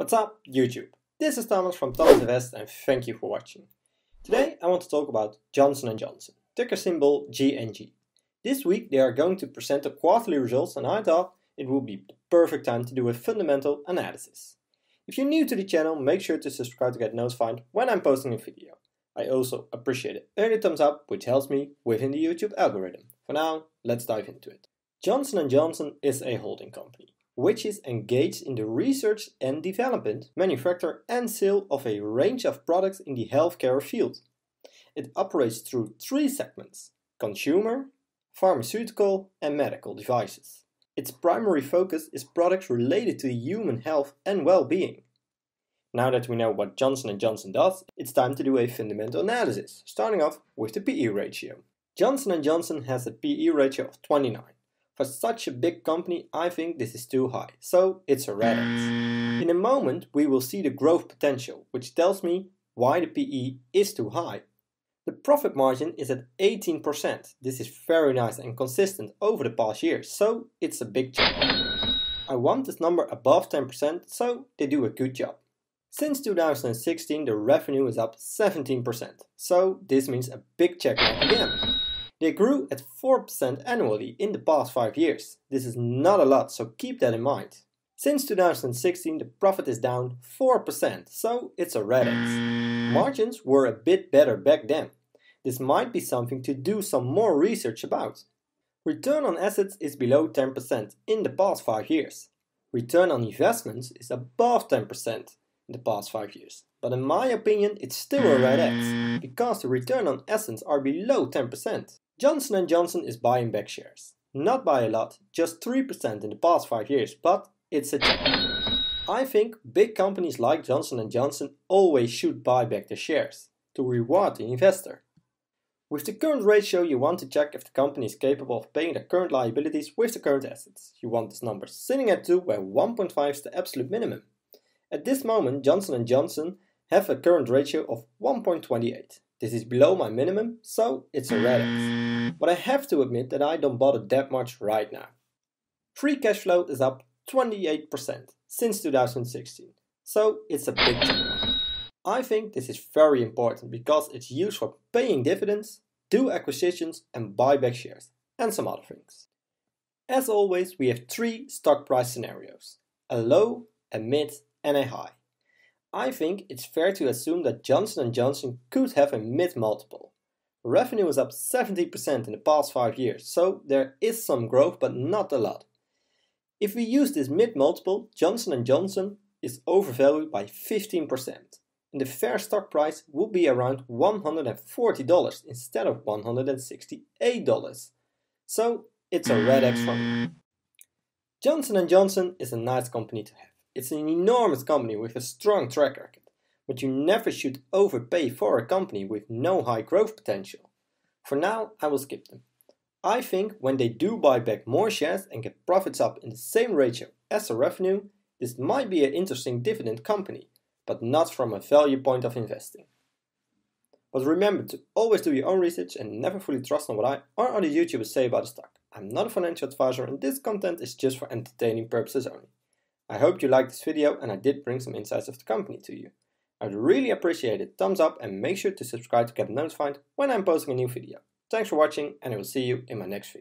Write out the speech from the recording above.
What's up, YouTube? This is Thomas from Thomas Invest and thank you for watching. Today I want to talk about Johnson & Johnson, ticker symbol JNJ. This week they are going to present the quarterly results and I thought it would be the perfect time to do a fundamental analysis. If you're new to the channel, make sure to subscribe to get notified when I'm posting a video. I also appreciate it. Early thumbs up, which helps me within the YouTube algorithm. For now, let's dive into it. Johnson & Johnson is a holding company which is engaged in the research and development, manufacture and sale of a range of products in the healthcare field. It operates through three segments, consumer, pharmaceutical and medical devices. Its primary focus is products related to human health and well-being. Now that we know what Johnson & Johnson does, it's time to do a fundamental analysis, starting off with the PE ratio. Johnson & Johnson has a PE ratio of 29. For such a big company, I think this is too high, so it's a red X. In a moment, we will see the growth potential, which tells me why the PE is too high. The profit margin is at 18%. This is very nice and consistent over the past years, so it's a big check. I want this number above 10%, so they do a good job. Since 2016, the revenue is up 17%, so this means a big check again. They grew at 4% annually in the past 5 years. This is not a lot, so keep that in mind. Since 2016, the profit is down 4%, so it's a red X. Margins were a bit better back then. This might be something to do some more research about. Return on assets is below 10% in the past 5 years. Return on investments is above 10% in the past 5 years. But in my opinion, it's still a red X, because the return on assets are below 10%. Johnson & Johnson is buying back shares. Not by a lot, just 3% in the past 5 years, but it's a. I think big companies like Johnson & Johnson always should buy back their shares, to reward the investor. With the current ratio, you want to check if the company is capable of paying the current liabilities with the current assets. You want this number sitting at 2 where 1.5 is the absolute minimum. At this moment, Johnson & Johnson have a current ratio of 1.28. This is below my minimum, so it's a red X. But I have to admit that I don't bother that much right now. Free cash flow is up 28% since 2016, so it's a big jump. I think this is very important because it's used for paying dividends, do acquisitions and buy back shares, and some other things. As always, we have three stock price scenarios, a low, a mid and a high. I think it's fair to assume that Johnson & Johnson could have a mid multiple. Revenue is up 70% in the past 5 years, so there is some growth but not a lot. If we use this mid multiple, Johnson & Johnson is overvalued by 15% and the fair stock price would be around $140 instead of $168. So it's a red X. Johnson & Johnson is a nice company to have. It's an enormous company with a strong track record, but you never should overpay for a company with no high growth potential. For now, I will skip them. I think when they do buy back more shares and get profits up in the same ratio as the revenue, this might be an interesting dividend company, but not from a value point of investing. But remember to always do your own research and never fully trust on what I or other YouTubers say about a stock. I'm not a financial advisor and this content is just for entertaining purposes only. I hope you liked this video and I did bring some insights of the company to you. I'd really appreciate it, thumbs up and make sure to subscribe to get notified when I'm posting a new video. Thanks for watching and I will see you in my next video.